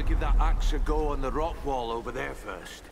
to give that axe a go on the rock wall over there first.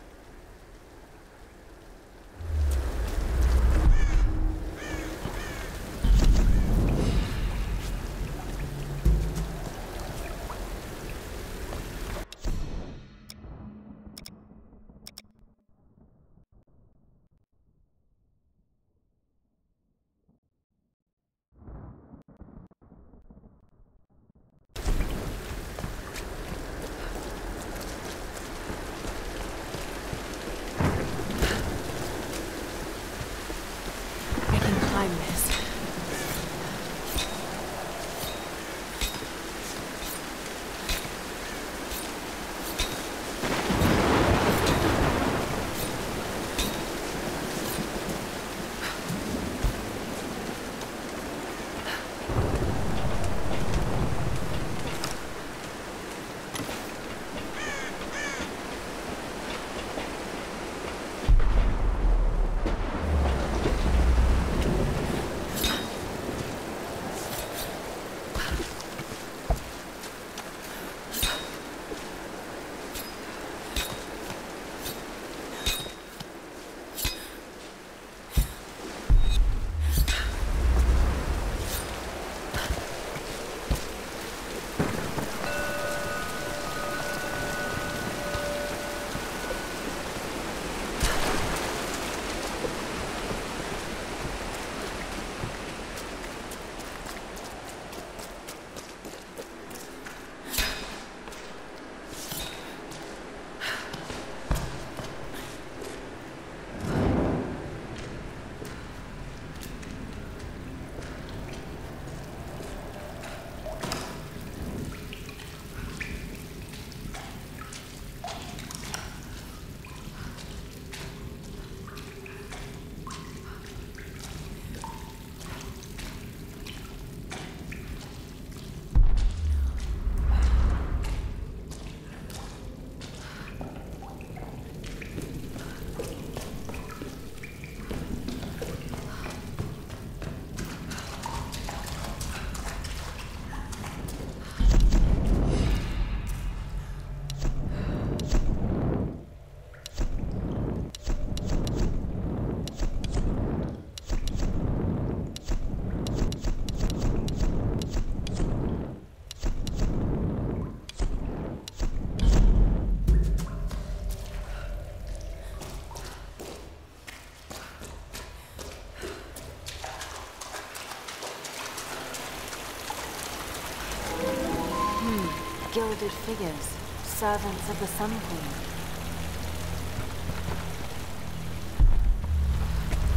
Gilded figures, servants of the Sun Queen.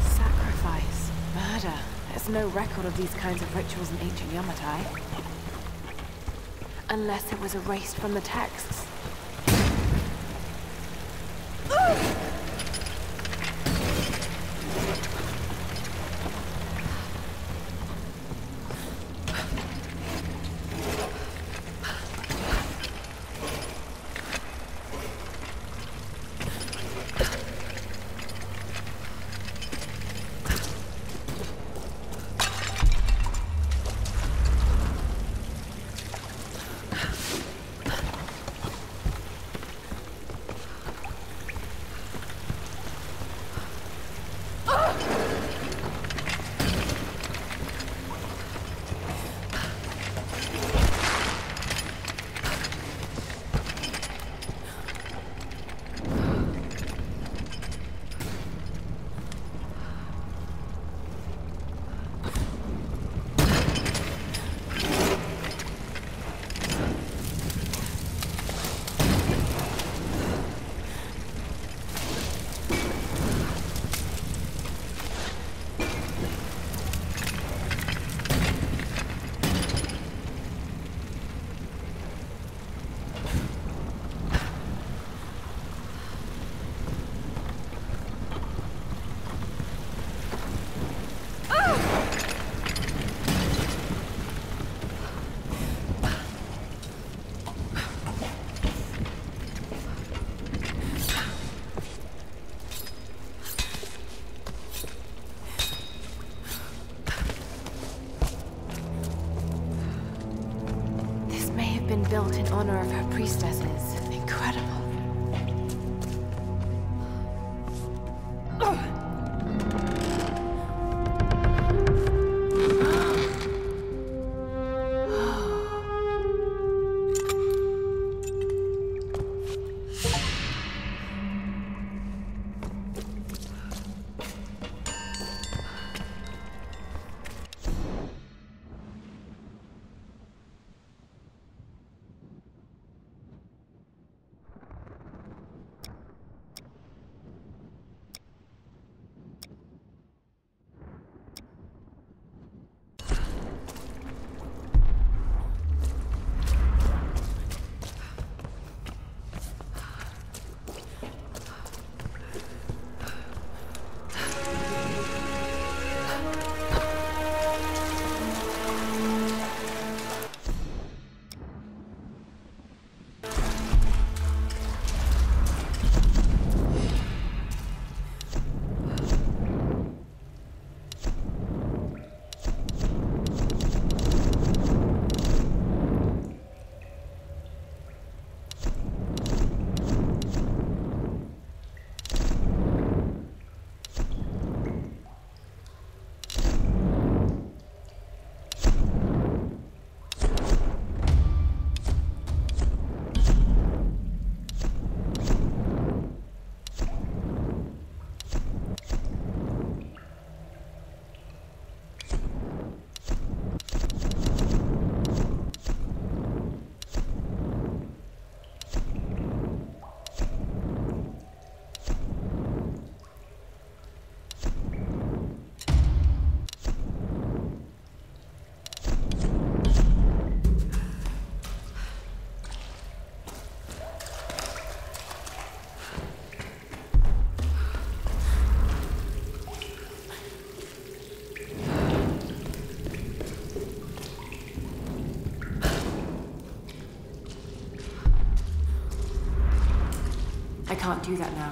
Sacrifice, murder. There's no record of these kinds of rituals in ancient Yamatai. Unless it was erased from the texts. Been built can't do that now.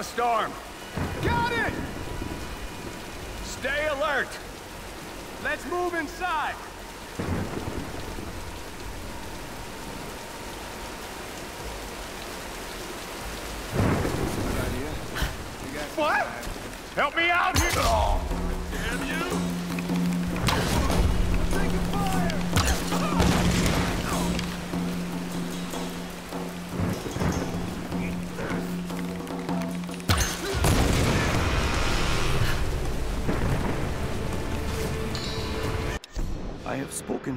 Let's wait out the storm. Got it! Stay alert! Let's move inside. What? Help me out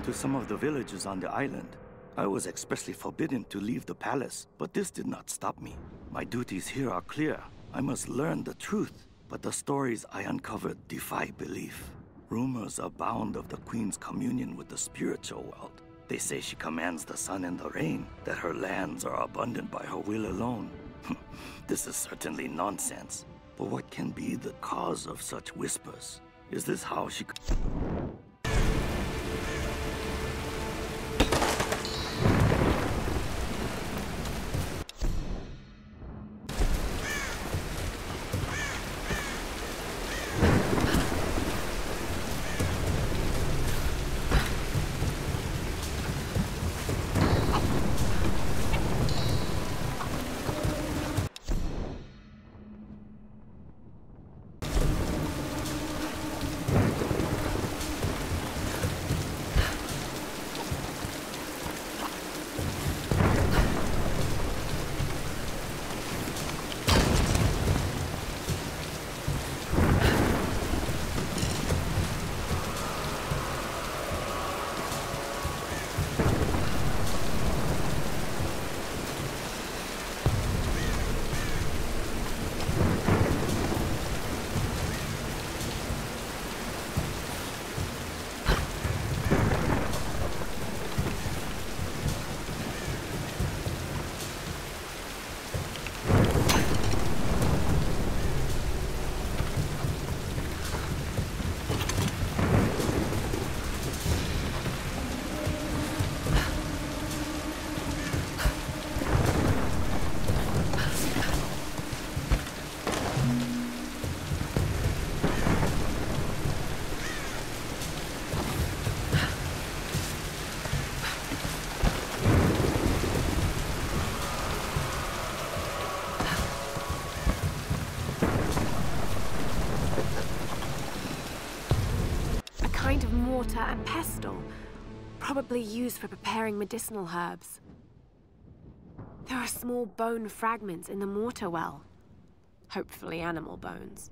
to some of the villagers on the island. I was expressly forbidden to leave the palace, but this did not stop me. My duties here are clear. I must learn the truth, but the stories I uncovered defy belief. Rumors abound of the Queen's communion with the spiritual world. They say she commands the sun and the rain, that her lands are abundant by her will alone. this is certainly nonsense. But what can be the cause of such whispers? Is this how she... probably used for preparing medicinal herbs. There are small bone fragments in the mortar well. Hopefully animal bones.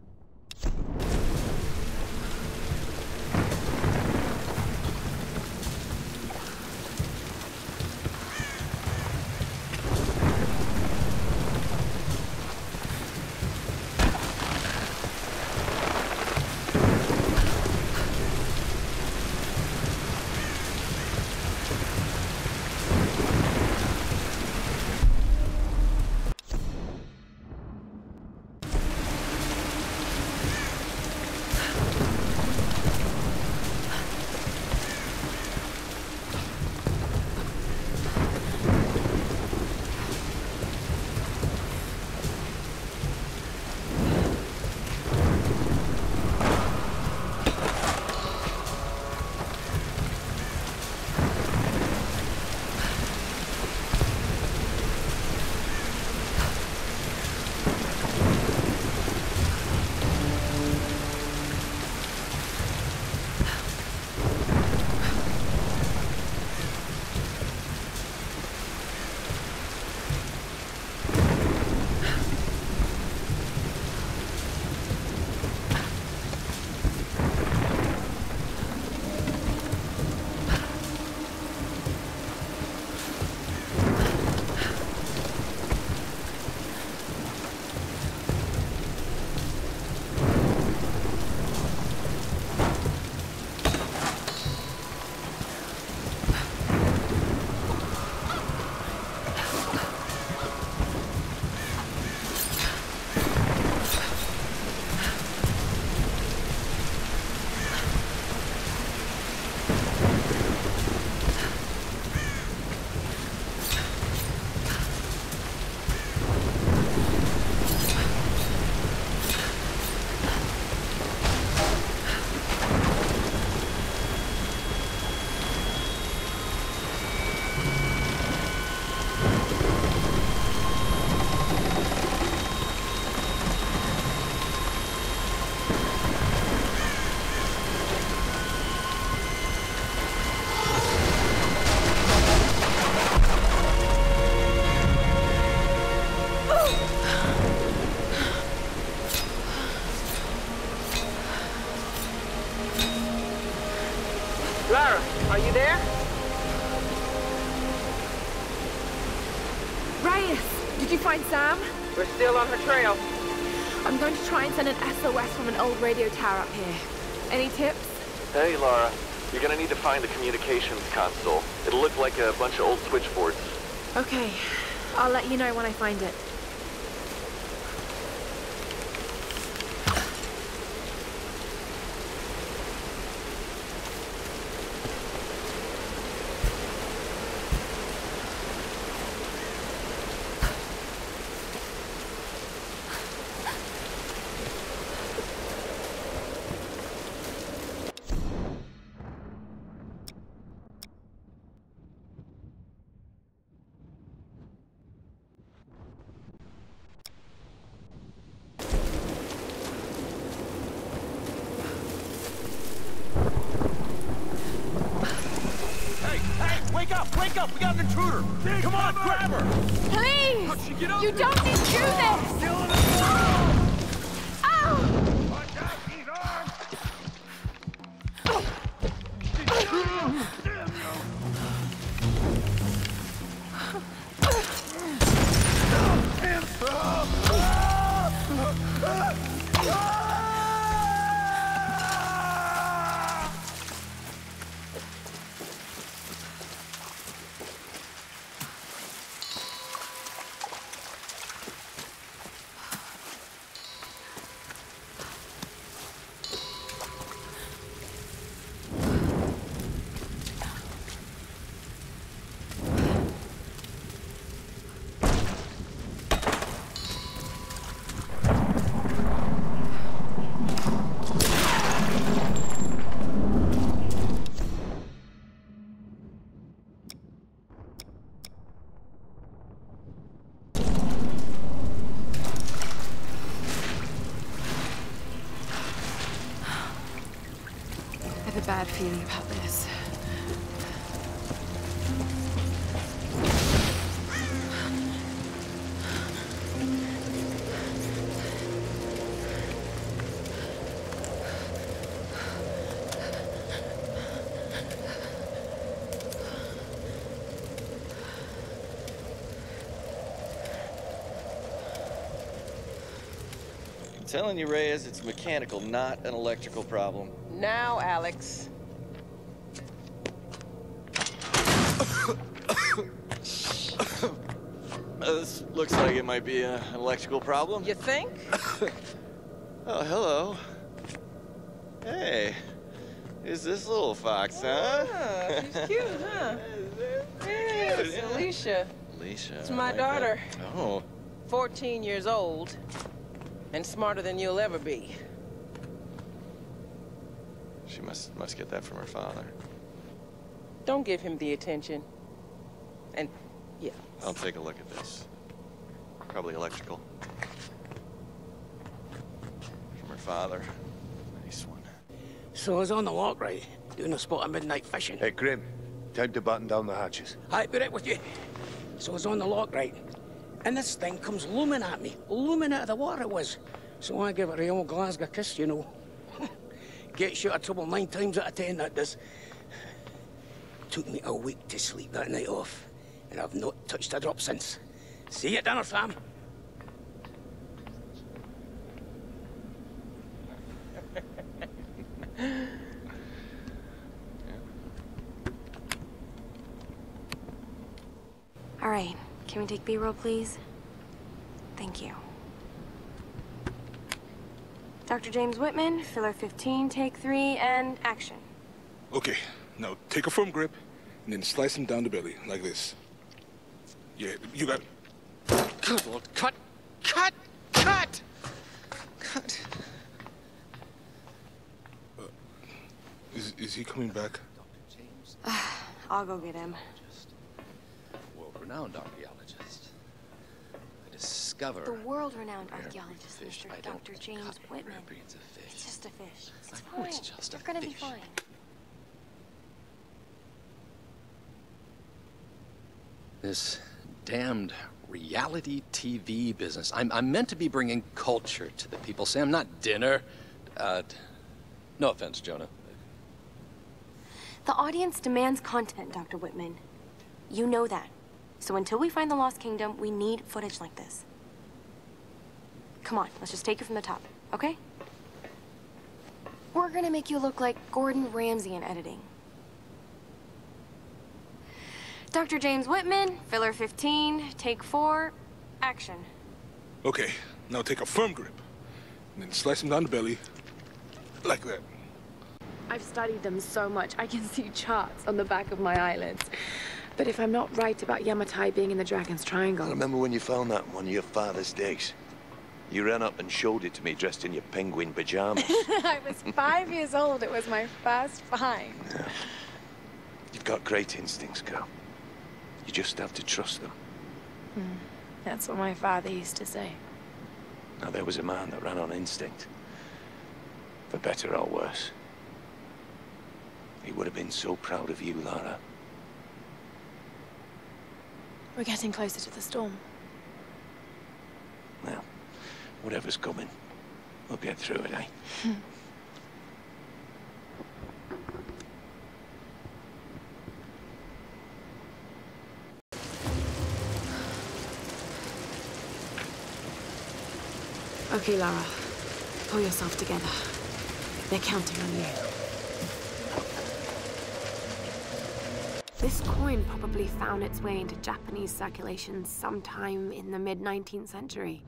Old radio tower up here. Any tips? Hey, Lara. You're gonna need to find the communications console. It'll look like a bunch of old switchboards. Okay. I'll let you know when I find it. Bad feeling about this. I'm telling you, Reyes, it's mechanical, not an electrical problem. Now, Alex. Looks like it might be a, an electrical problem. You think? Oh, hello. Hey, is this little fox, huh? Ah, she's cute, huh? Yeah, it's yeah. Alisha. Alisha. It's my like daughter. that. Oh, 14 years old. And smarter than you'll ever be. she must must get that from her father. Don't give him the attention. And, yeah. I'll take a look at this. Probably electrical. From her father. Nice one. So I was on the lock, right? Doing a spot of midnight fishing. Hey, Grim. Time to button down the hatches. I'd be right with you. So I was on the lock, right? And this thing comes looming at me, looming out of the water it was. So I give it a old Glasgow kiss, you know. Gets you out of trouble nine times out of ten, that does. Took me a week to sleep that night off, and I've not touched a drop since. See you at dinner, Sam. All right. Can we take B-roll, please? Thank you. Dr. James Whitman, filler 15, take three, and action. Okay, now take a firm grip and then slice him down the belly like this. Yeah, you got. Good Lord, cut! Cut! Cut! Cut! Uh, is, is he coming back? Ah, I'll go get him. World-renowned archaeologist. I discover The world-renowned archaeologist, fish. Mr. I don't Dr. James Whitman. rare breeds of fish. It's just a fish. It's I fine. it's just a You're gonna be fine. This damned reality TV business. I'm, I'm meant to be bringing culture to the people, Sam, not dinner. Uh, no offense, Jonah. The audience demands content, Dr. Whitman. You know that. So until we find the Lost Kingdom, we need footage like this. Come on, let's just take it from the top, okay? We're gonna make you look like Gordon Ramsay in editing. Dr. James Whitman, filler 15, take four, action. Okay, now take a firm grip. And then slice him down the belly. Like that. I've studied them so much, I can see charts on the back of my eyelids. But if I'm not right about Yamatai being in the Dragon's Triangle... I remember when you found that in one of your father's digs. You ran up and showed it to me dressed in your penguin pajamas. I was five years old. It was my first find. Yeah. You've got great instincts, girl. You just have to trust them. Hmm. That's what my father used to say. Now, there was a man that ran on instinct. For better or worse. He would have been so proud of you, Lara. We're getting closer to the storm. Well, whatever's coming, we'll get through it, eh? okay, Lara. Pull yourself together. They're counting on you. This coin probably found its way into Japanese circulation sometime in the mid-19th century.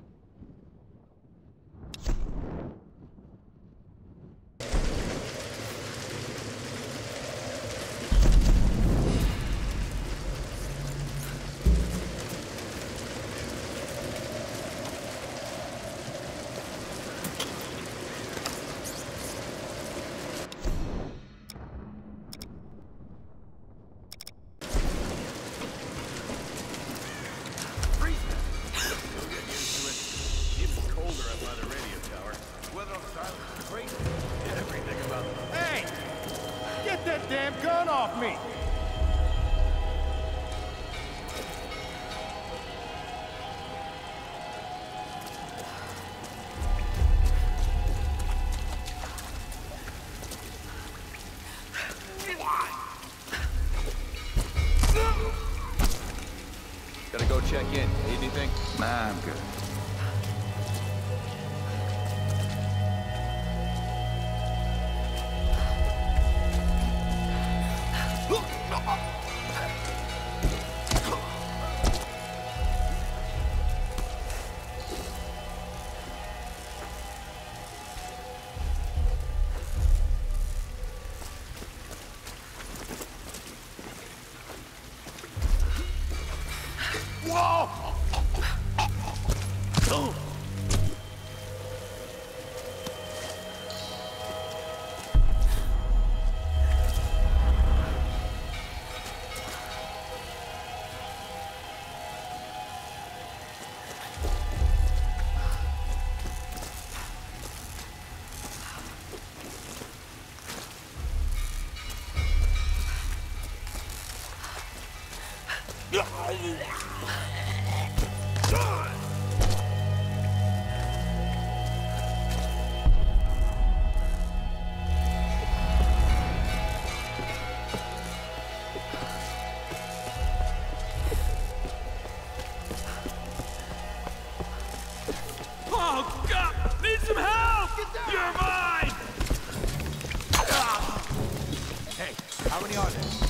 How many are there?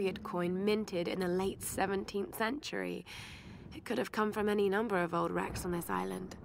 Period coin minted in the late 17th century. It could have come from any number of old wrecks on this island.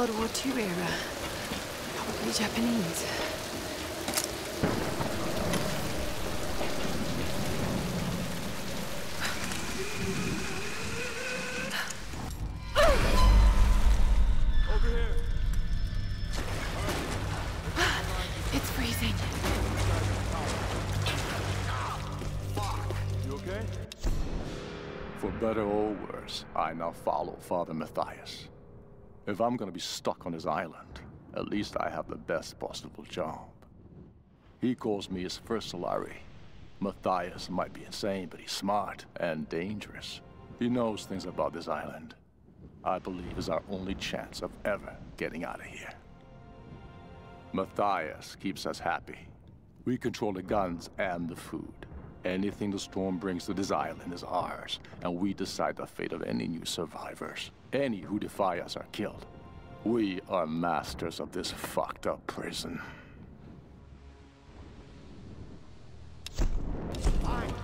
World War II era. Probably Japanese. It's freezing. You okay? For better or worse, I now follow Father Mathias. If I'm gonna be stuck on his island, at least I have the best possible job. He calls me his first Solarii. Mathias might be insane, but he's smart and dangerous. He knows things about this island. I believe is our only chance of ever getting out of here. Mathias keeps us happy. We control the guns and the food. Anything the storm brings to this island is ours, and we decide the fate of any new survivors. Any who defy us are killed. We are masters of this fucked up prison. Fine,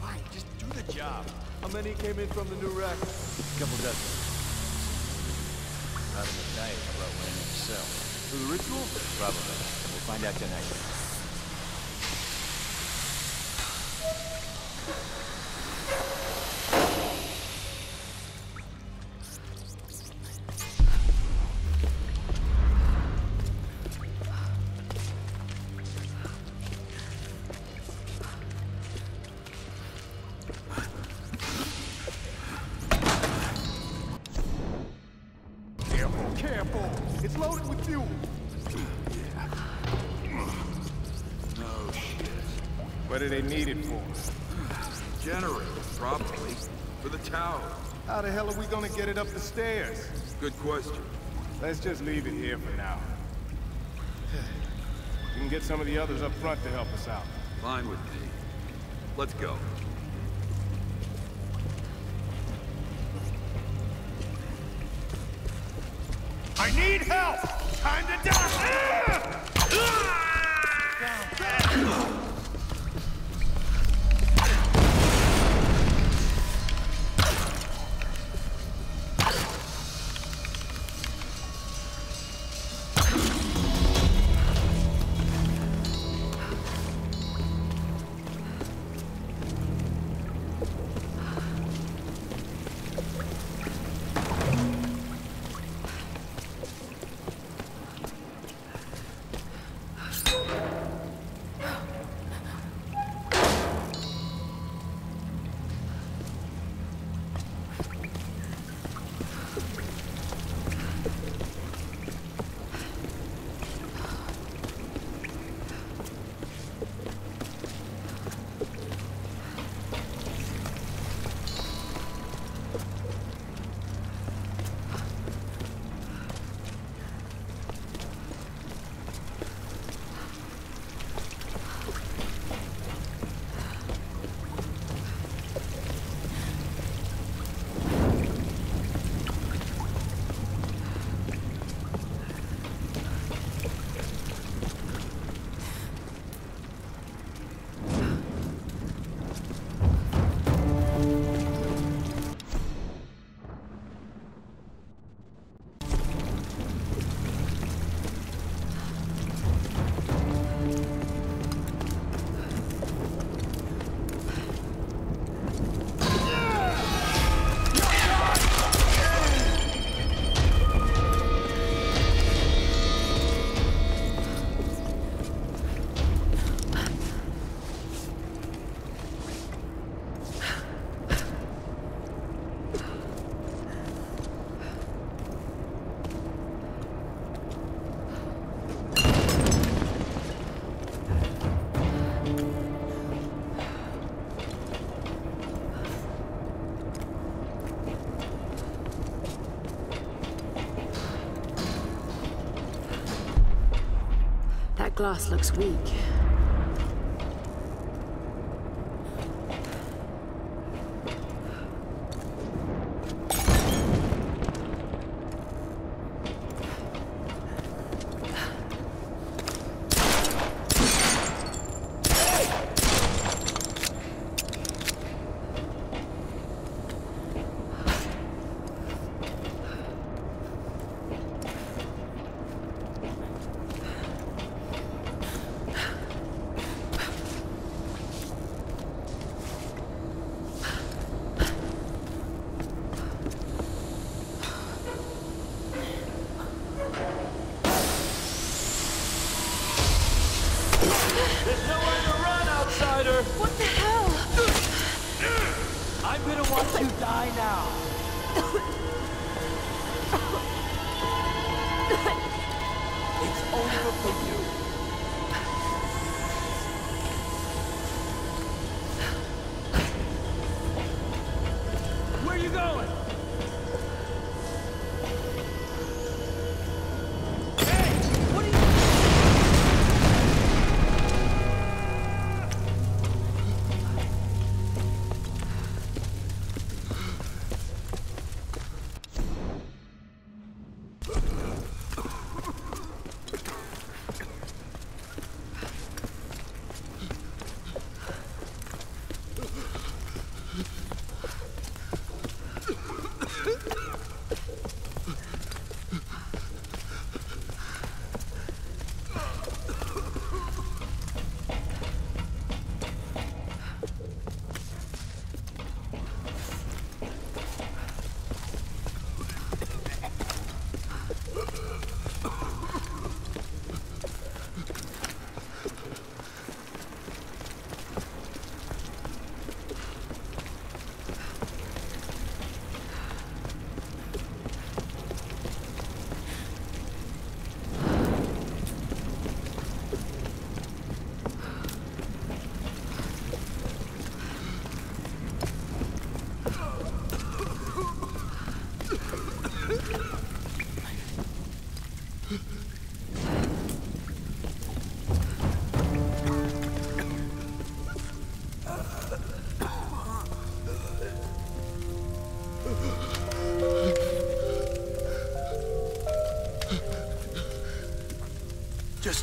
fine, just do the job. How many came in from the new wreck? A couple dozen. Father Mathias brought one in himself. For the ritual? Probably. We'll find out tonight. Just leave it here for now. We can get some of the others up front to help us out. Fine with me. Let's go. I need help! Time to die! Ah! Ah! Glass looks weak.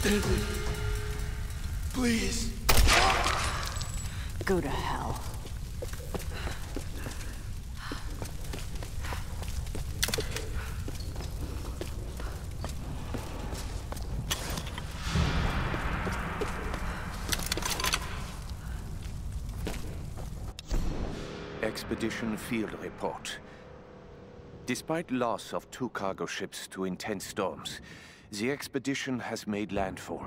Just. Please. Go to hell. Expedition Field Report. Despite loss of two cargo ships to intense storms, the expedition has made landfall.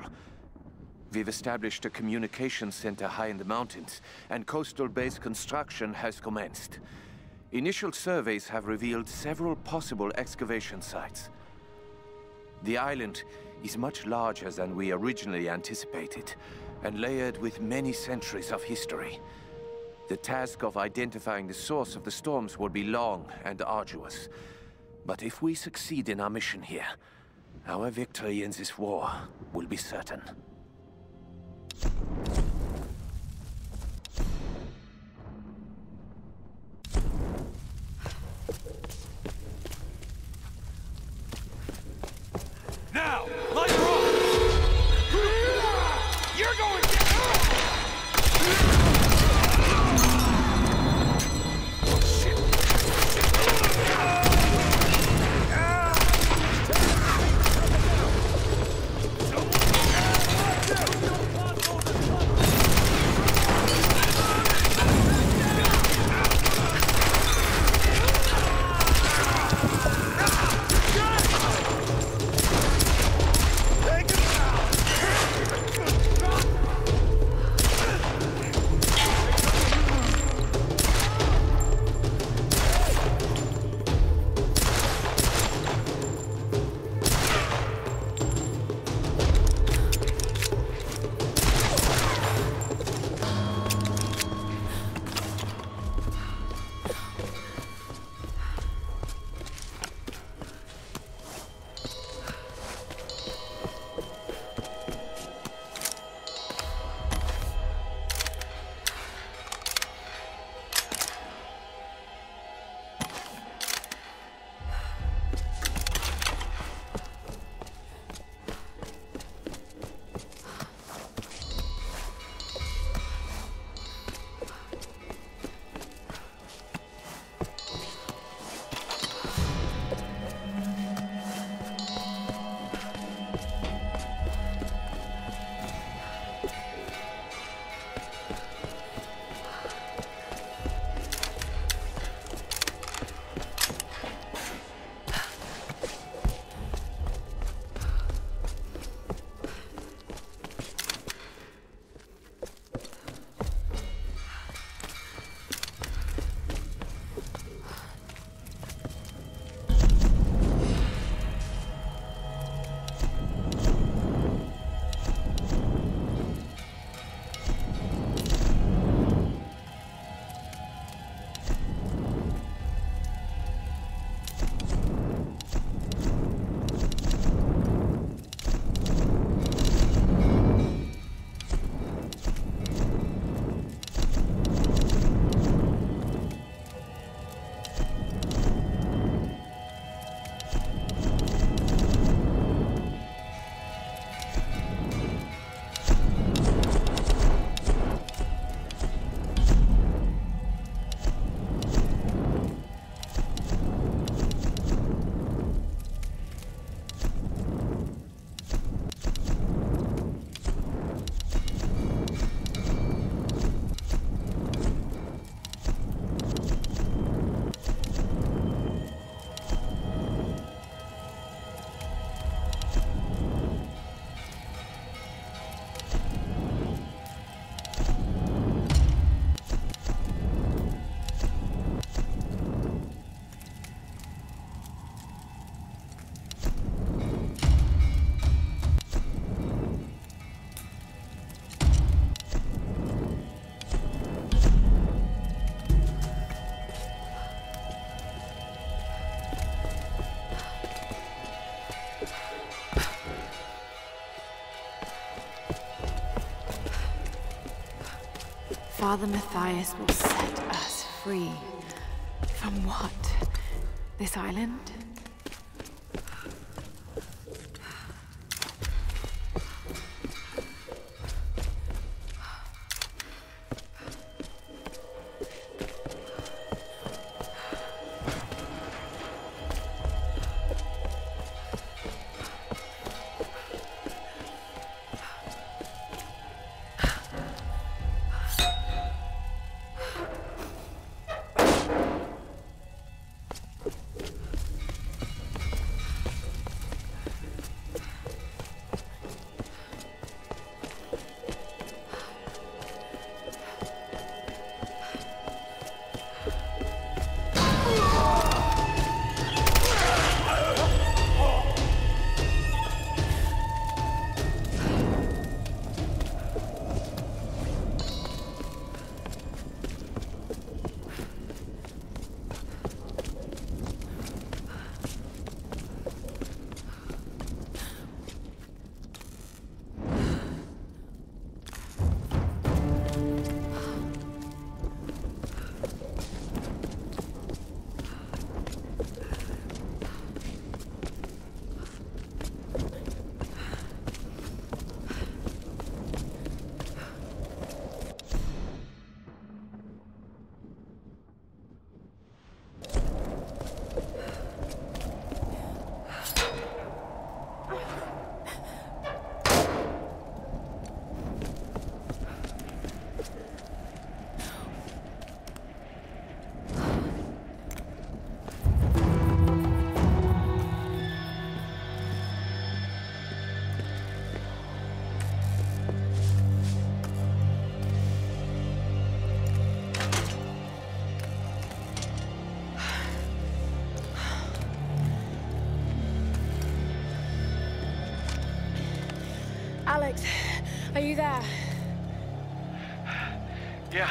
We've established a communication center high in the mountains, and coastal base construction has commenced. Initial surveys have revealed several possible excavation sites. The island is much larger than we originally anticipated, and layered with many centuries of history. The task of identifying the source of the storms will be long and arduous. But if we succeed in our mission here, our victory in this war will be certain. Father Mathias will set us free. From what? This island? Are you there? Yeah.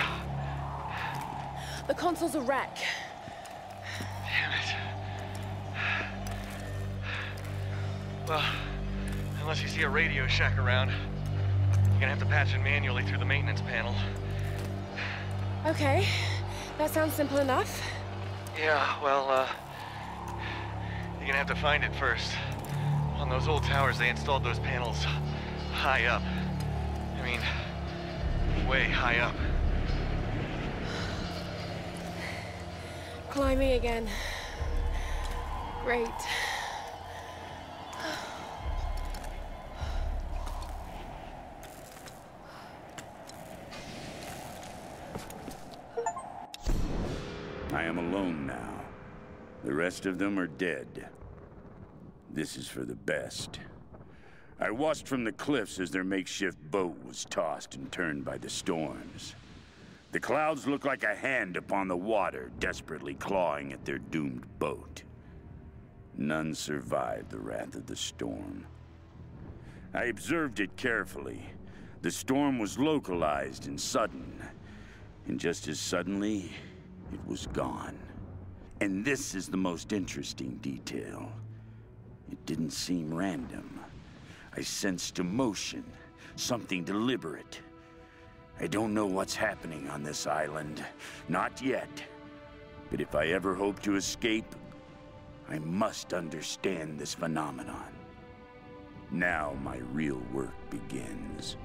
The console's a wreck. Damn it. Well, unless you see a Radio Shack around, you're gonna have to patch it manually through the maintenance panel. Okay, that sounds simple enough. Yeah, well, uh, you're gonna have to find it first. On those old towers, they installed those panels high up. I mean, way high up. Climbing again. Great. I am alone now. The rest of them are dead. This is for the best. I watched from the cliffs as their makeshift boat tossed and turned by the storms. The clouds looked like a hand upon the water, desperately clawing at their doomed boat. None survived the wrath of the storm. I observed it carefully. The storm was localized and sudden. And just as suddenly, it was gone. And this is the most interesting detail. It didn't seem random. I sensed emotion, something deliberate. I don't know what's happening on this island. Not yet. But if I ever hope to escape, I must understand this phenomenon. Now my real work begins.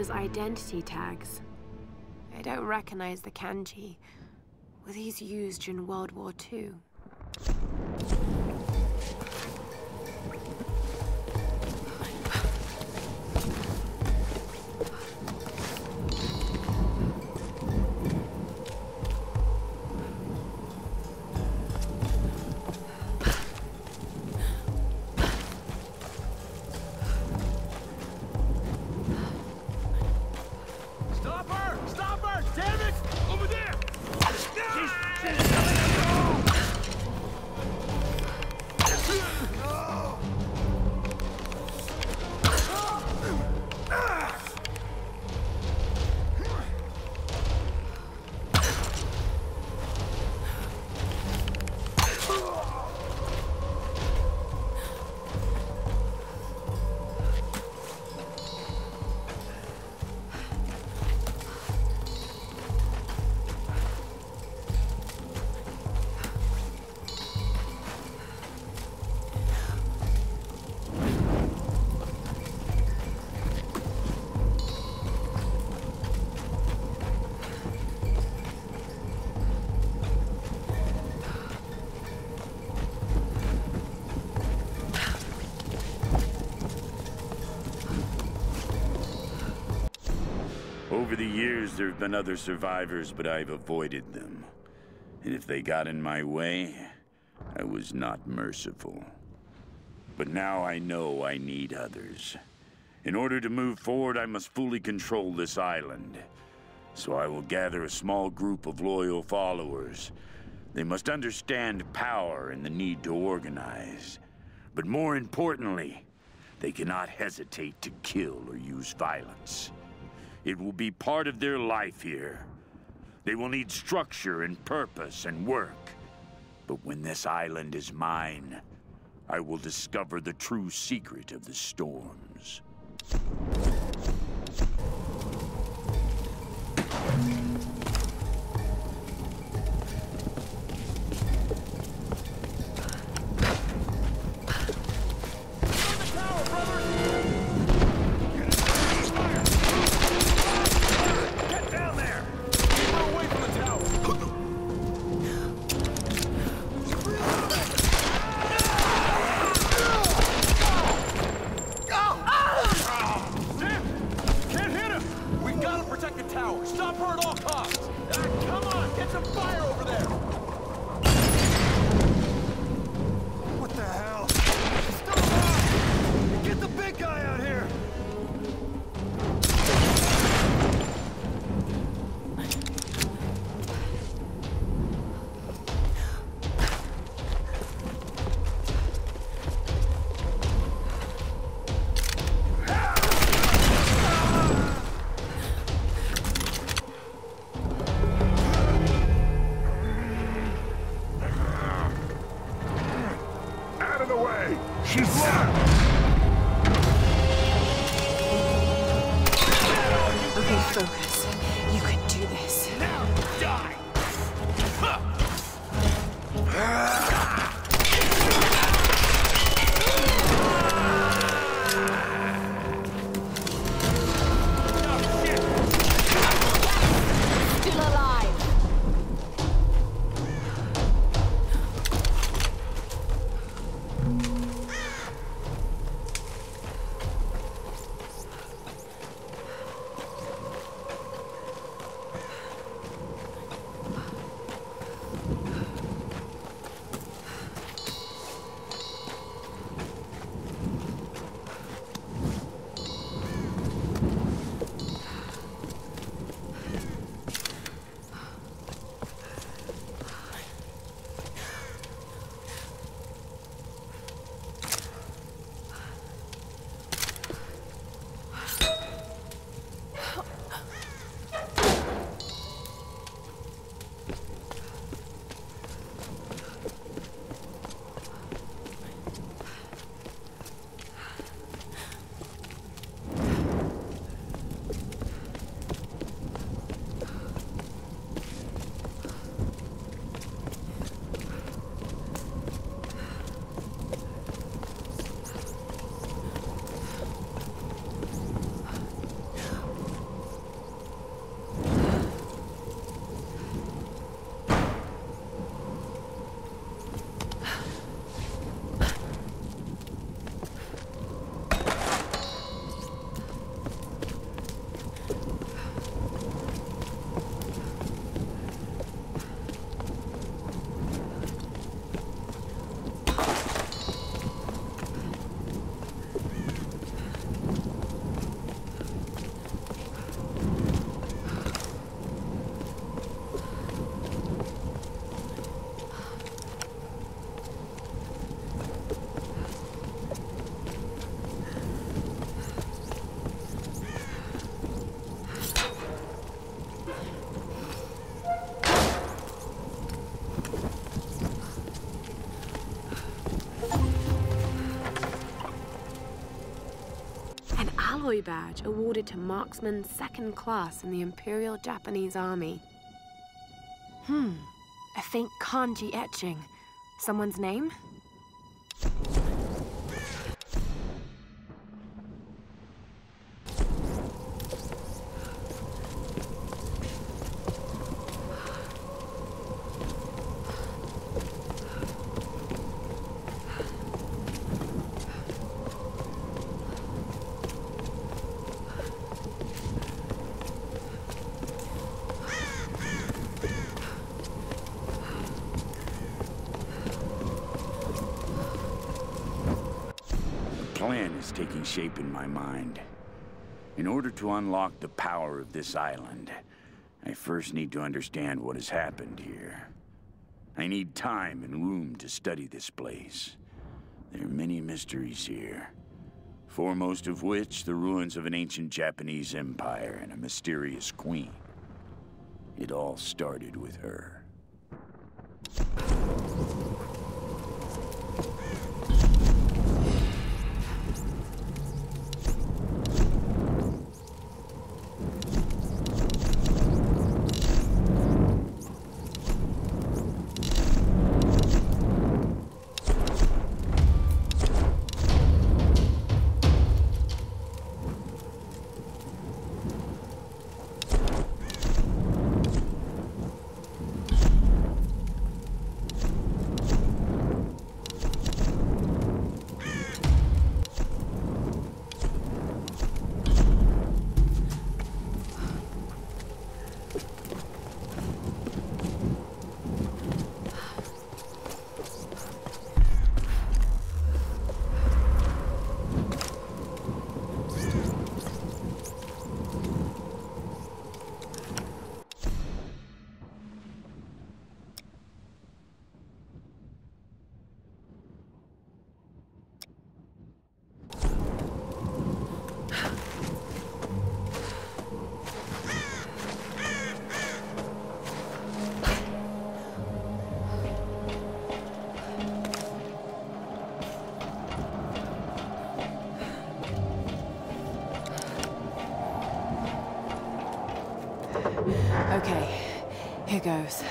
Soldiers' identity tags. I don't recognize the kanji. Were these used during World War II? There have been other survivors, but I've avoided them. And if they got in my way, I was not merciful. But now I know I need others. In order to move forward, I must fully control this island. So I will gather a small group of loyal followers. They must understand power and the need to organize. But more importantly, they cannot hesitate to kill or use violence. It will be part of their life here. They will need structure and purpose and work. But when this island is mine, I will discover the true secret of the storms. Badge awarded to marksman second class in the Imperial Japanese Army. Hmm, a faint kanji etching. Someone's name? A plan is taking shape in my mind. In order to unlock the power of this island, I first need to understand what has happened here. I need time and room to study this place. There are many mysteries here. Foremost of which, the ruins of an ancient Japanese empire and a mysterious queen. It all started with her. Goes.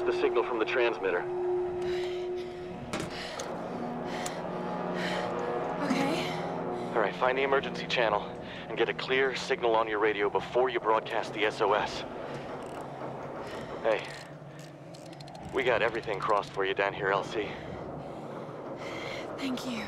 The signal from the transmitter. Okay. Alright, find the emergency channel and get a clear signal on your radio before you broadcast the SOS. Hey, We got everything crossed for you down here, Elsie. Thank you.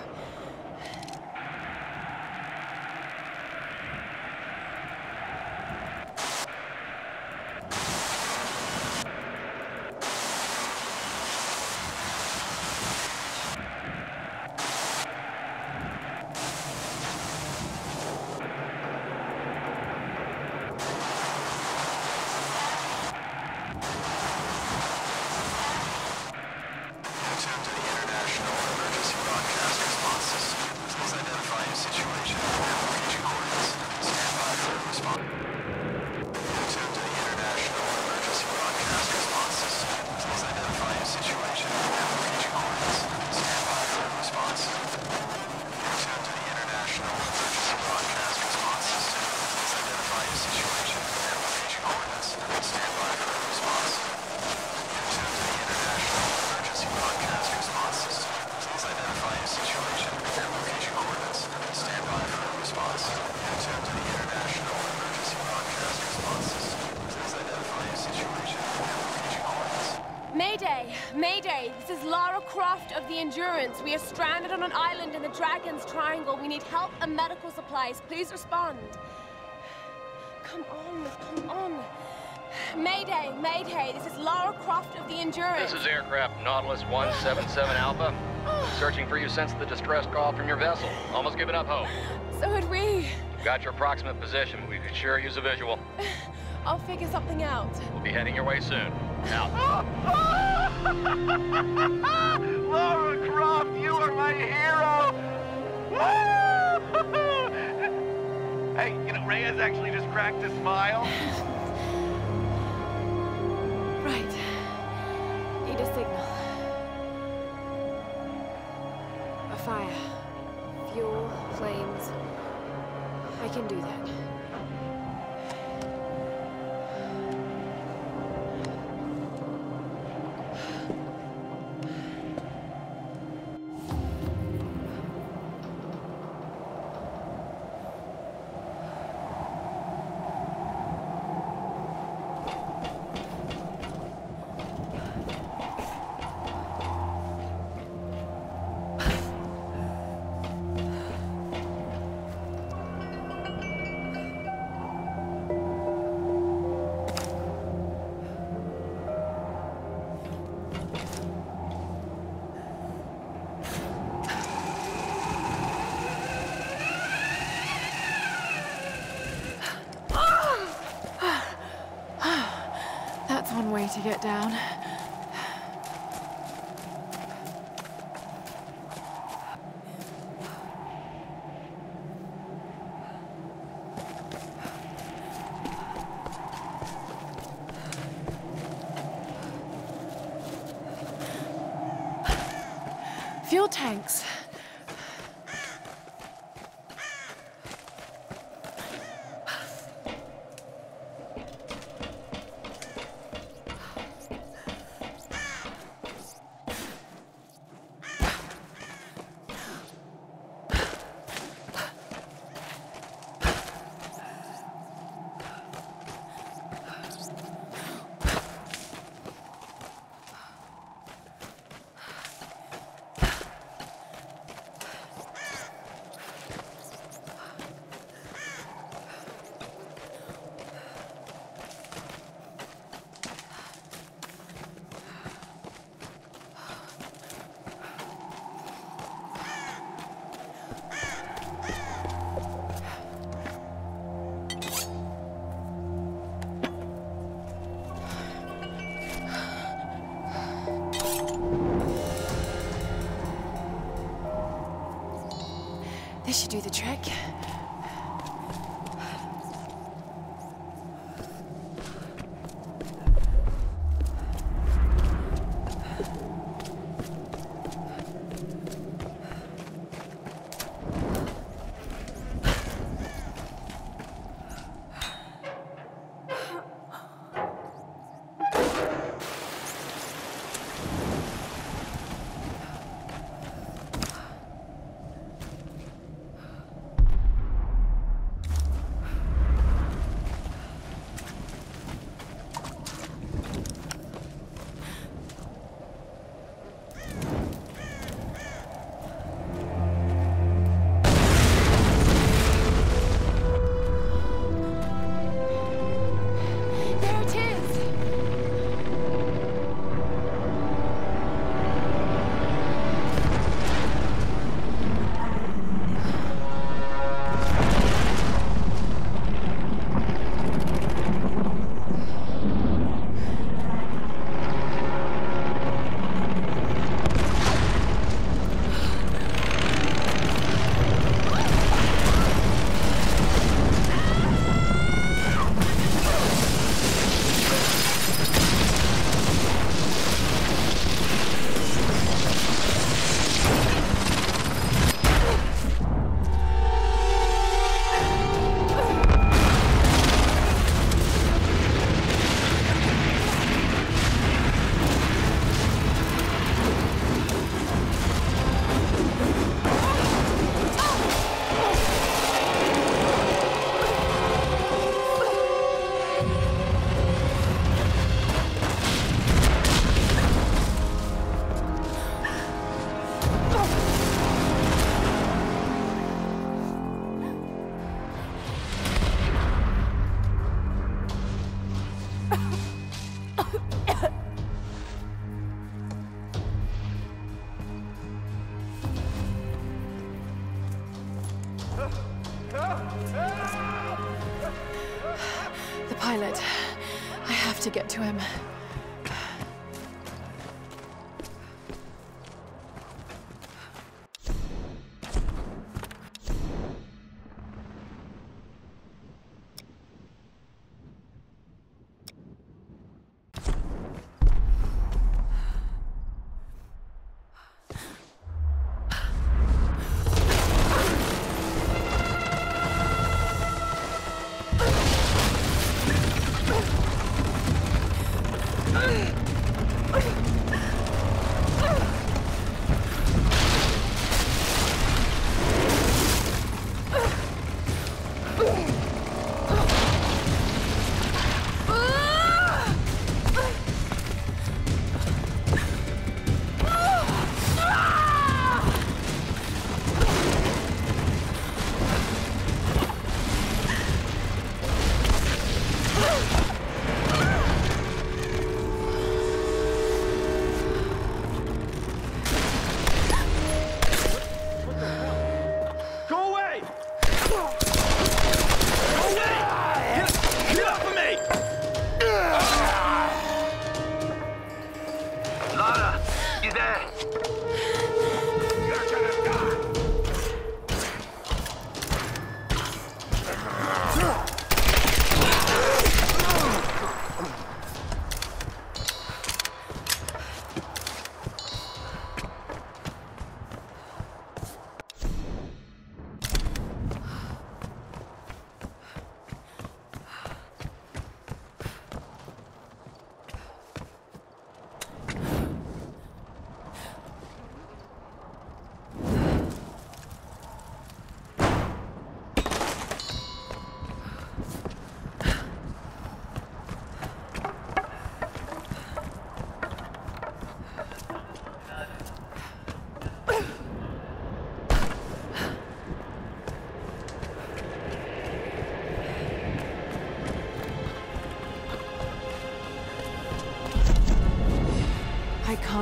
Attempt to the International Emergency Broadcast Response System. Please identify your situation and application coordinates. Stand by for a response. Attempt to the International Emergency Broadcast Response System. Please identify your situation and application coordinates. Stand by for a response. Attempt to the International Emergency Broadcast Response System. Please identify your situation and application coordinates. Stand by for a response. Attempt to the International Emergency Broadcast Response System. Please identify your situation and application coordinates. Stand by for a response. Attempt to the International Emergency Broadcast Response System. Please identify your situation and application coordinates. Mayday! Mayday! This is Lara Croft of the Endurance. We are stranded on an island in the Dragon's Triangle. We need help and medical supplies. Please respond. Come on, come on. Mayday, Mayday, this is Lara Croft of the Endurance. This is aircraft Nautilus 177 Alpha. Searching for you since the distress call from your vessel. Almost given up hope. So had we. Got your approximate position, but we could sure use a visual. I'll figure something out. We'll be heading your way soon. Out. hero! hey, you know, Reyes actually just cracked a smile. get down. Do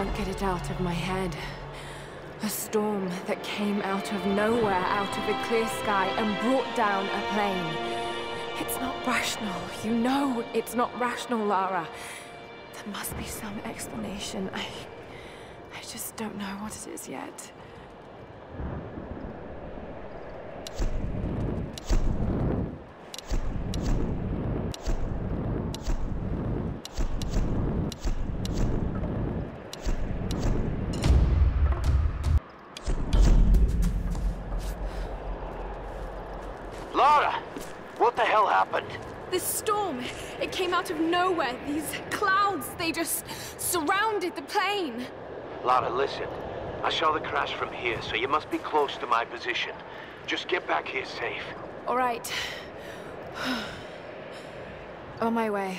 can't get it out of my head. A storm that came out of nowhere, out of a clear sky, and brought down a plane. It's not rational. You know it's not rational, Lara. There must be some explanation. I. I just don't know what it is yet. Lara! What the hell happened? This storm, it came out of nowhere. These clouds, they just surrounded the plane. Lara, listen. I saw the crash from here, so you must be close to my position. Just get back here safe. All right. On my way.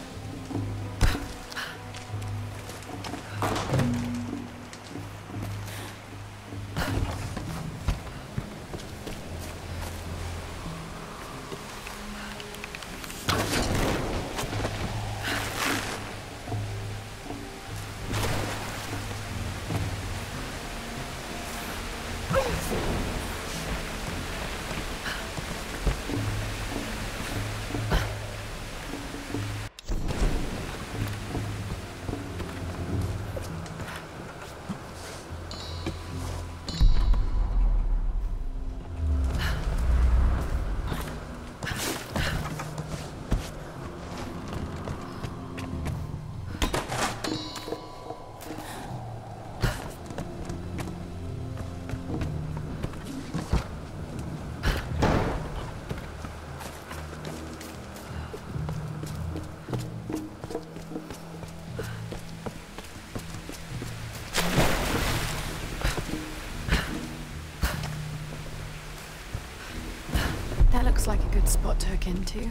spot to hook into.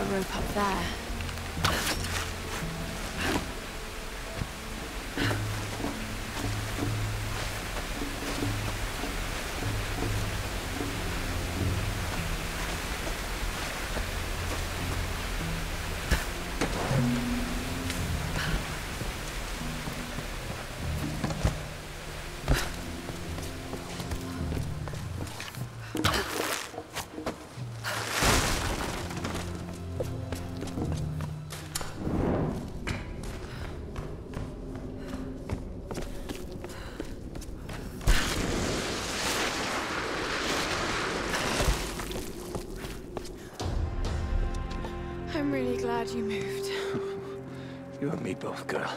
A rope up there. Glad you moved. You and me both, girl.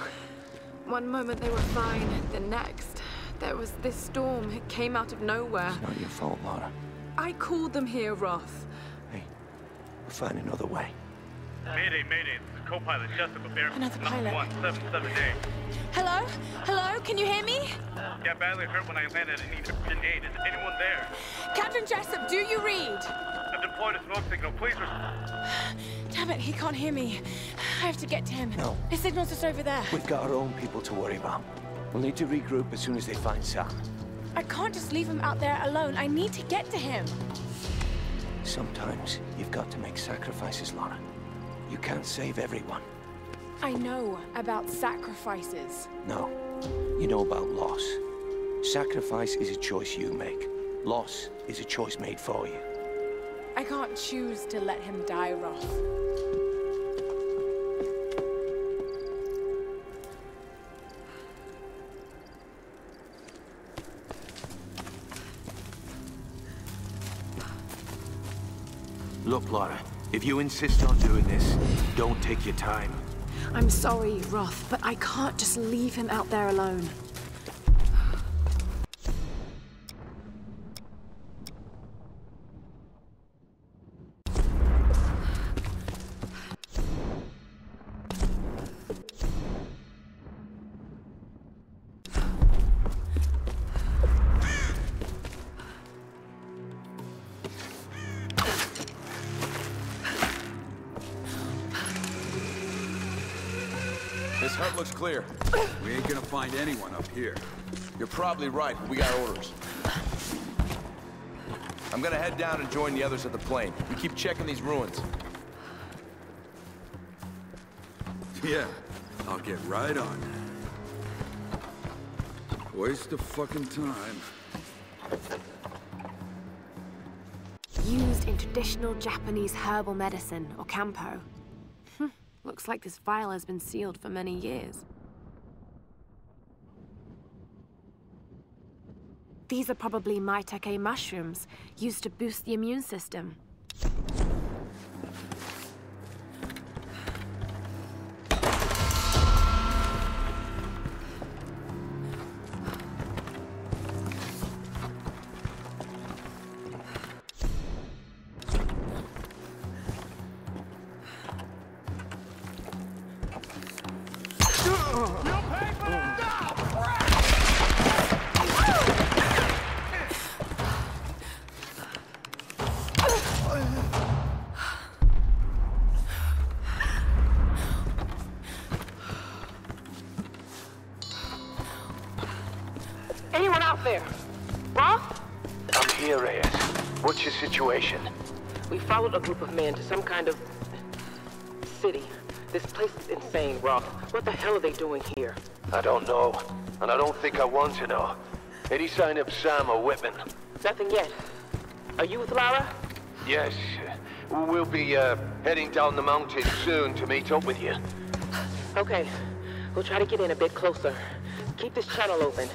One moment they were fine, the next, there was this storm. It came out of nowhere. It's not your fault, Lara. I called them here, Roth. Hey, we'll find another way. Mayday, mayday. This is co-pilot Jessica Bear. Another Number pilot. one, seven, seven day. Hello? Hello? Can you hear me? Got badly hurt when I landed and needed a grenade. Is anyone there? Captain Jessup, do you read? I've deployed a smoke signal. Please respond. Damn it, he can't hear me. I have to get to him. No. His signal's just over there. We've got our own people to worry about. We'll need to regroup as soon as they find Sam. I can't just leave him out there alone. I need to get to him. Sometimes you've got to make sacrifices, Lara. You can't save everyone. I know about sacrifices. No. You know about loss. Sacrifice is a choice you make. Loss is a choice made for you. I can't choose to let him die, Roth. If you insist on doing this, don't take your time. I'm sorry, Roth, but I can't just leave him out there alone. Here. You're probably right, but we got orders. I'm gonna head down and join the others at the plane. We keep checking these ruins. Yeah, I'll get right on it. Waste of fucking time. Used in traditional Japanese herbal medicine, or kampo. Hmm, looks like this vial has been sealed for many years. These are probably maitake mushrooms, used to boost the immune system. A group of men to some kind of city. This place is insane, Roth. What the hell are they doing here? I don't know, and I don't think I want to know. Any sign of Sam or Whitman? Nothing yet. Are you with Lara? Yes. We'll be uh, heading down the mountain soon to meet up with you. Okay. We'll try to get in a bit closer. Keep this channel open.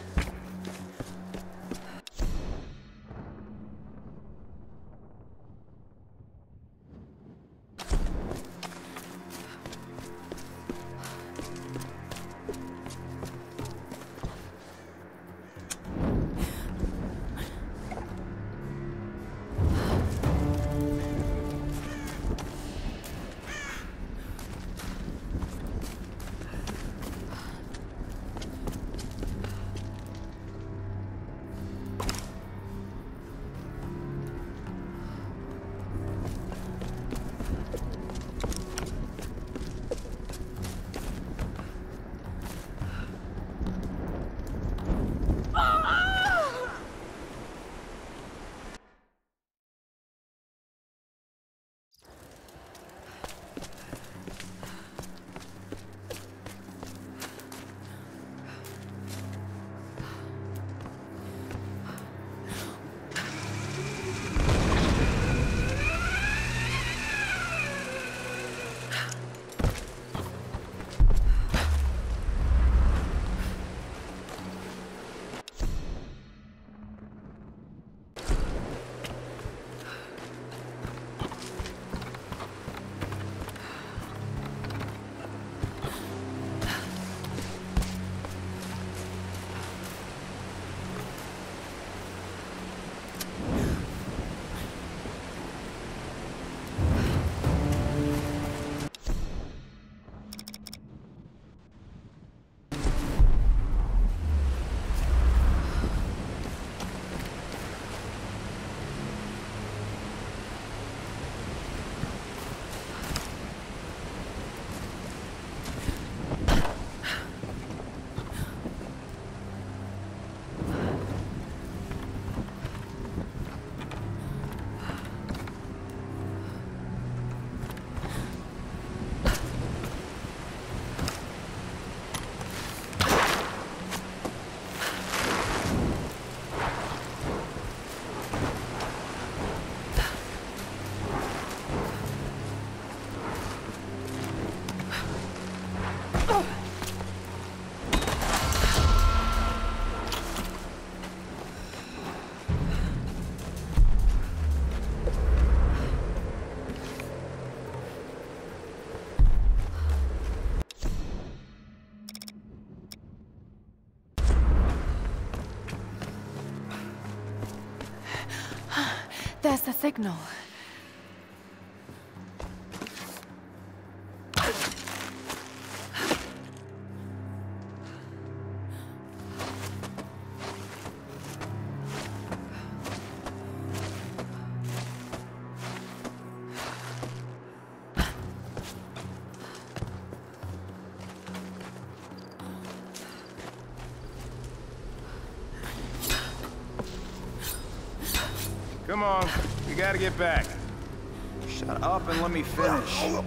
Signal. Gotta get back. Shut up and let me finish.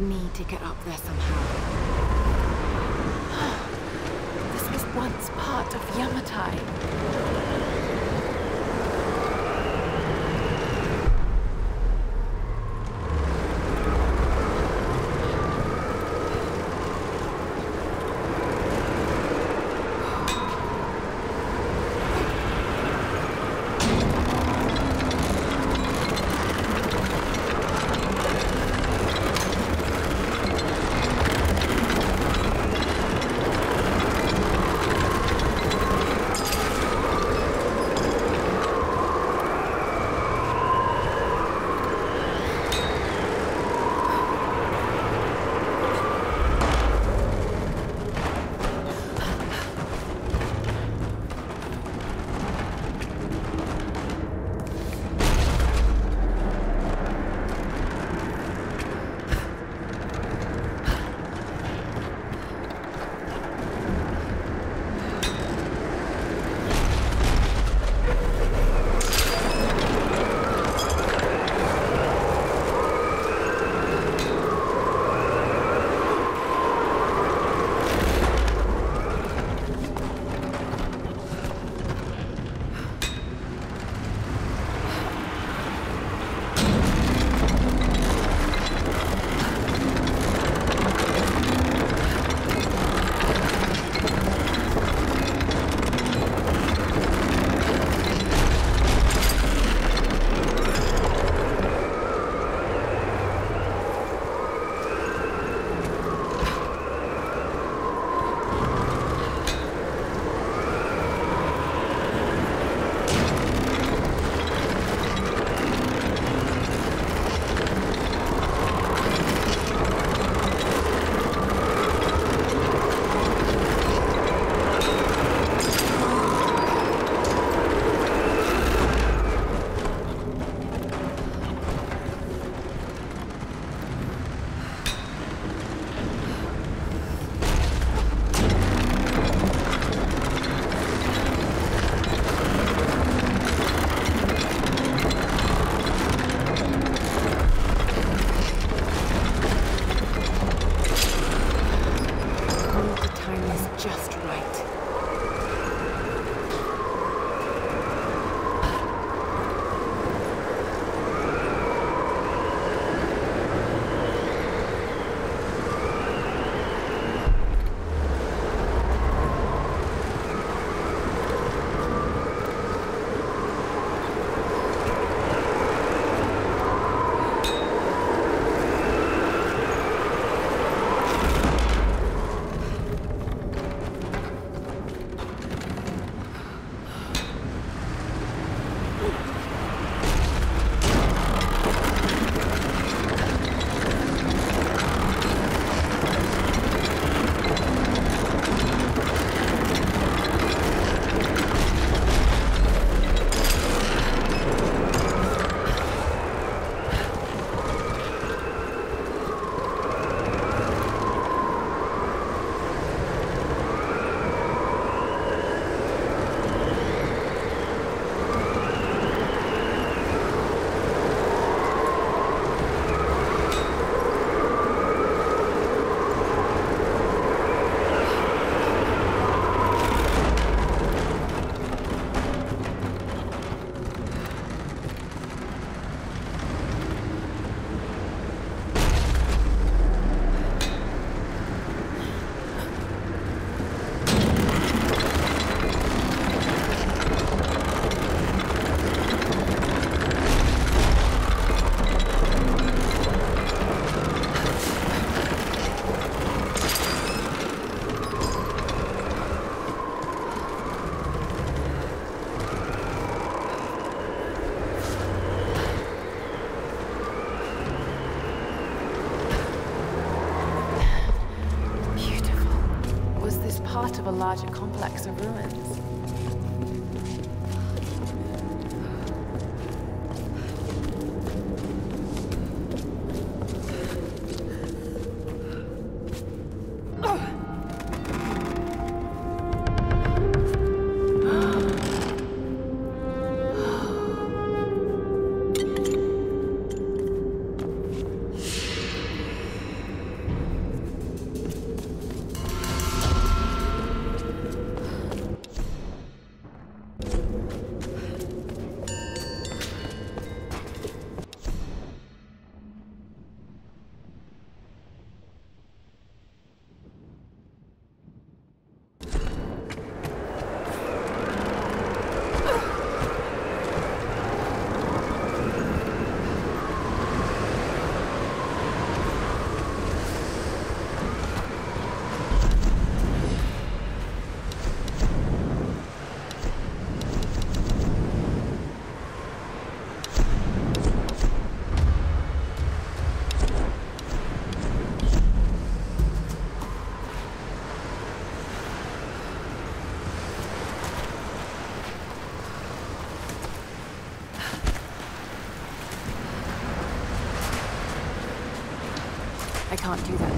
Need to get up there somehow. this was once part of Yamatai. Complex can't do that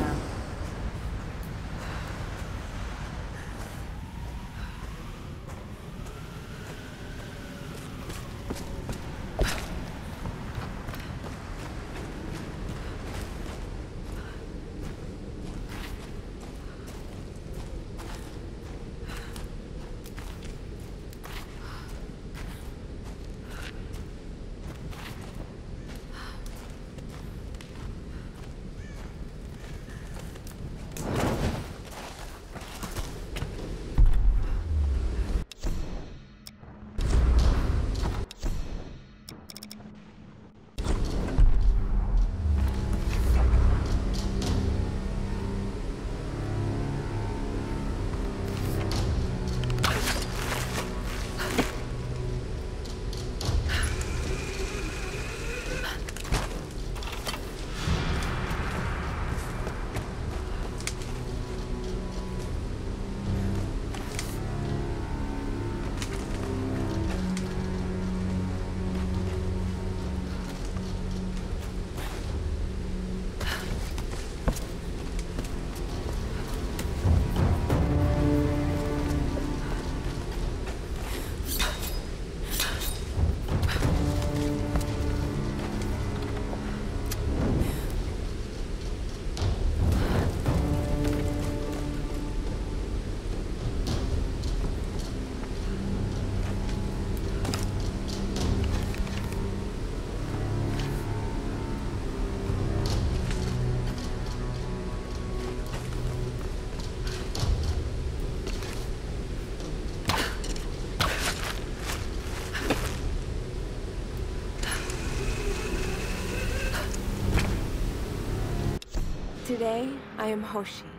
Today, I am Hoshi,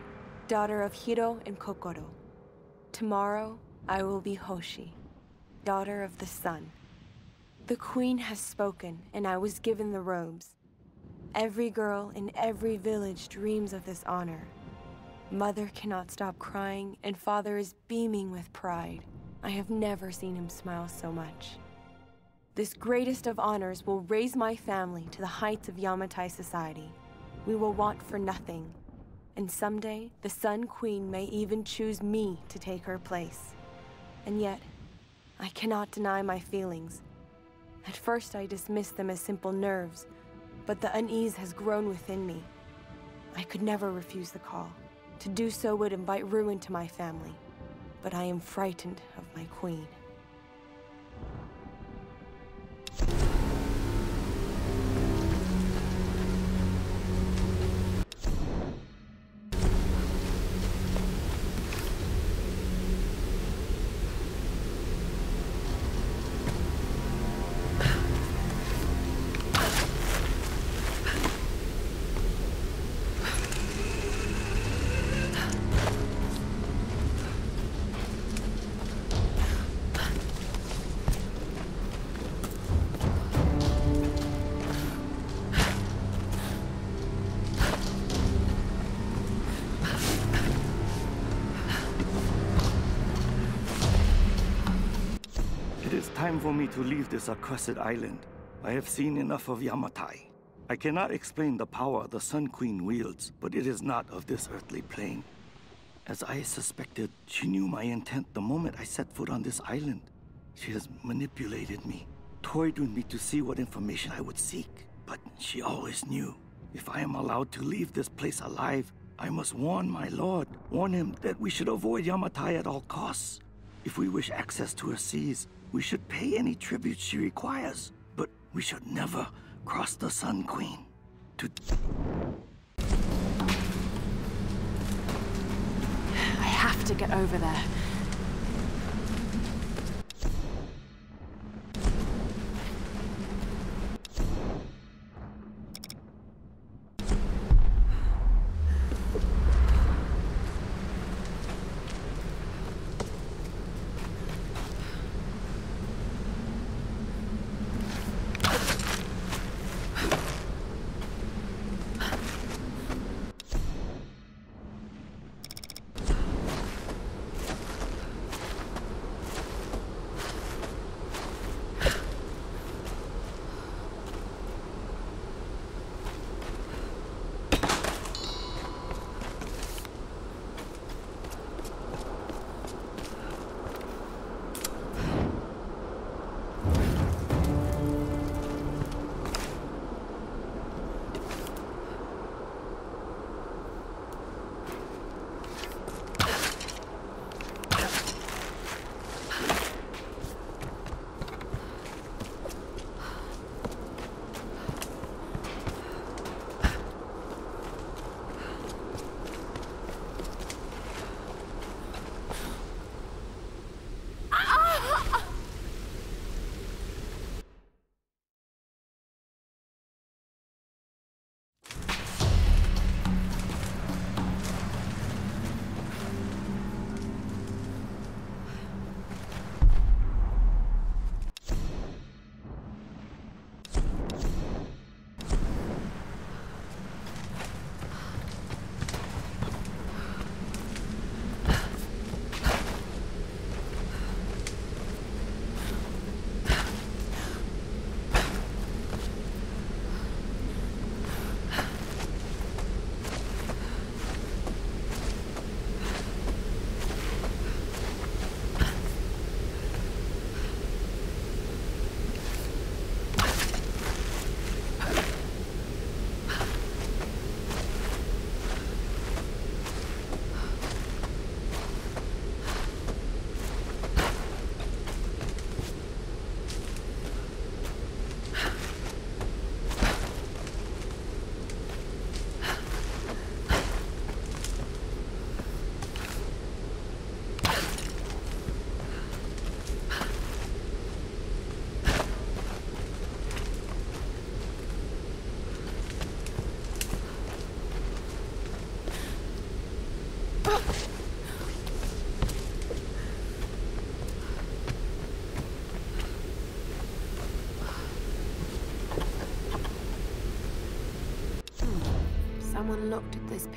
daughter of Hiro and Kokoro. Tomorrow, I will be Hoshi, daughter of the sun. The queen has spoken, and I was given the robes. Every girl in every village dreams of this honor. Mother cannot stop crying, and father is beaming with pride. I have never seen him smile so much. This greatest of honors will raise my family to the heights of Yamatai society. We will want for nothing. And someday, the Sun Queen may even choose me to take her place. And yet, I cannot deny my feelings. At first, I dismissed them as simple nerves, but the unease has grown within me. I could never refuse the call. To do so would invite ruin to my family. But I am frightened of my queen. For me to leave this accursed island. I have seen enough of Yamatai. I cannot explain the power the Sun Queen wields, but it is not of this earthly plane. As I suspected, she knew my intent the moment I set foot on this island. She has manipulated me, toyed with me to see what information I would seek. But she always knew. If I am allowed to leave this place alive, I must warn my lord, warn him that we should avoid Yamatai at all costs. If we wish access to her seas, we should pay any tribute she requires, but we should never cross the Sun Queen. To I have to get over there.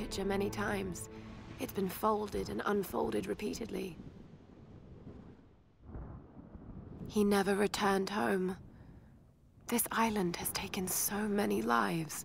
Picture many times. It's been folded and unfolded repeatedly. He never returned home. This island has taken so many lives.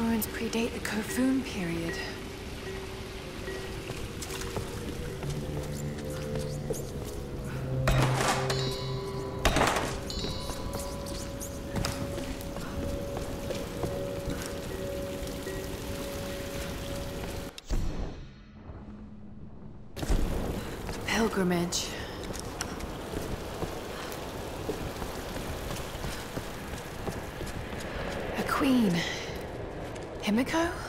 ruins predate the Kofun period. pilgrimage. Miko?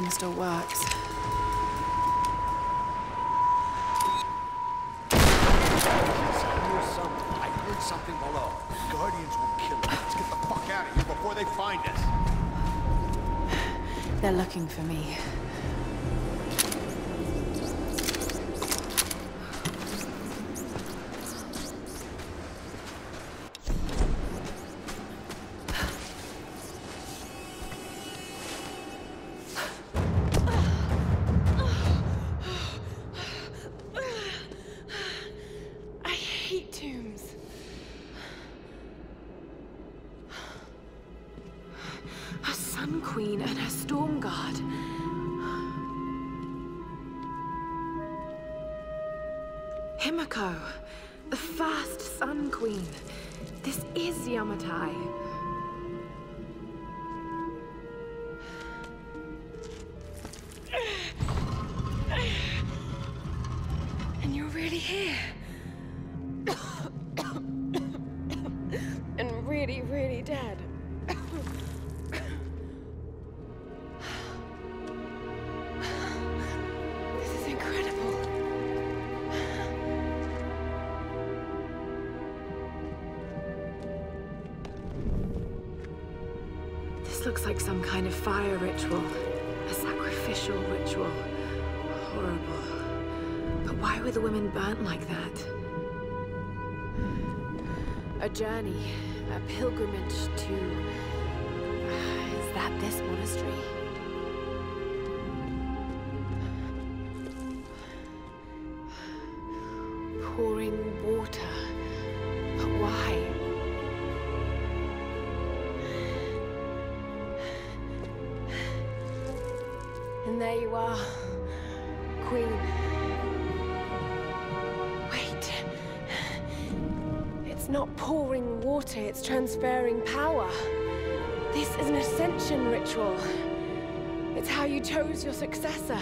thing still works. I heard something below. Guardians will kill. Let's get the fuck out of here before they find us. They're looking for me. Yamatai. Looks like some kind of fire ritual. A sacrificial ritual. Horrible. But why were the women burnt like that? A journey. A pilgrimage to... Uh, is that this monastery? Pouring water. But why? And there you are, Queen. Wait. It's not pouring water, it's transferring power. This is an ascension ritual. It's how you chose your successor.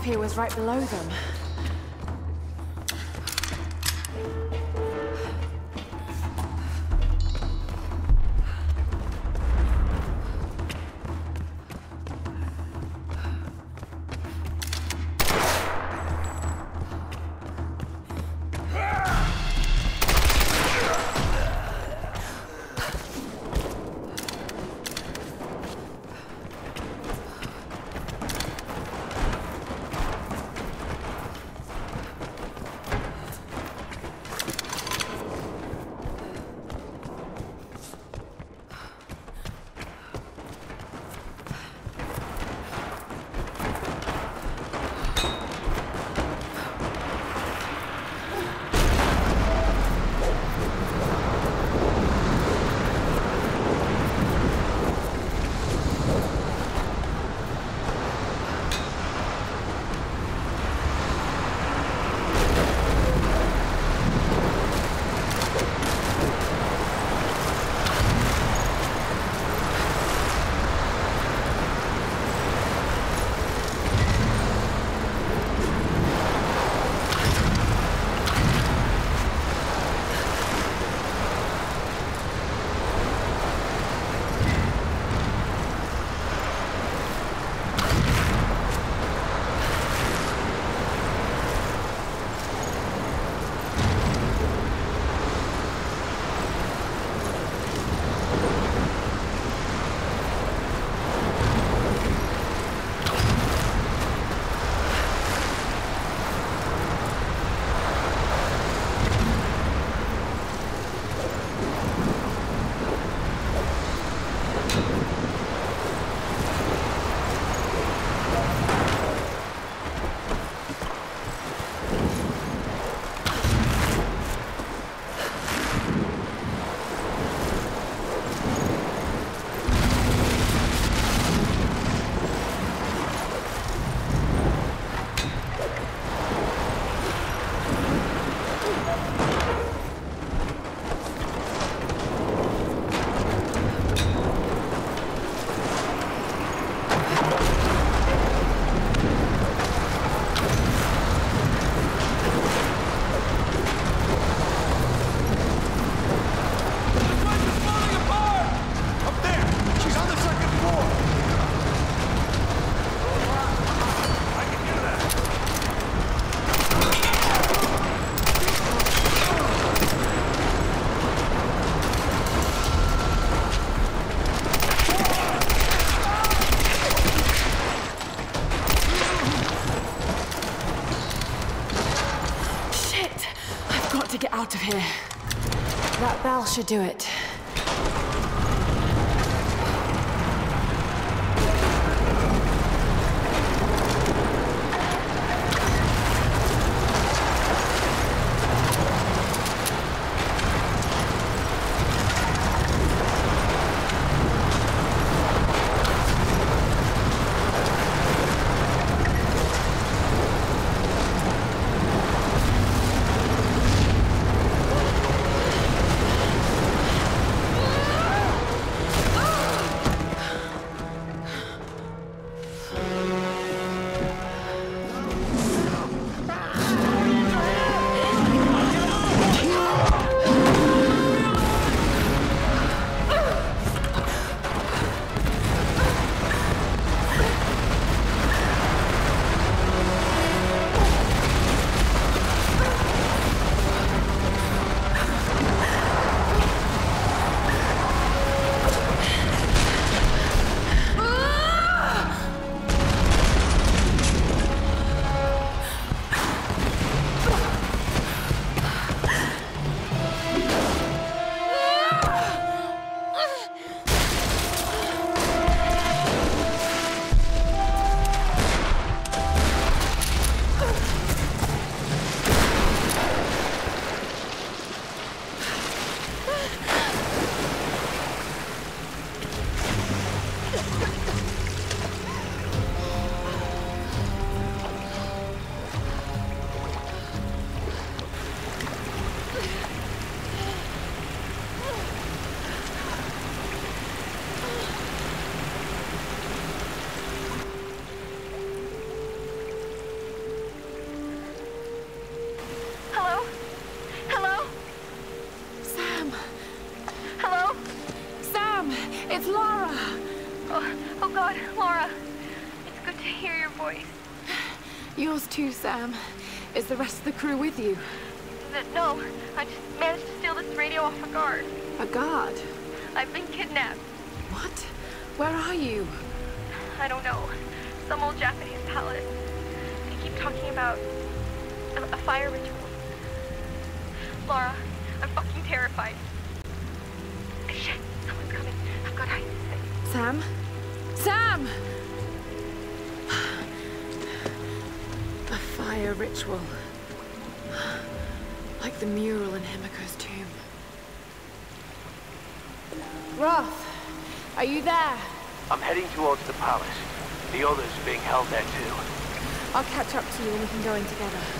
Of here was right below them. Should do it. Sam. Um, is the rest of the crew with you? No, I just managed to steal this radio off a guard. A guard? I've been kidnapped. What? Where are you? I don't know. Are you there? I'm heading towards the palace. The others are being held there too. I'll catch up to you and we can go in together.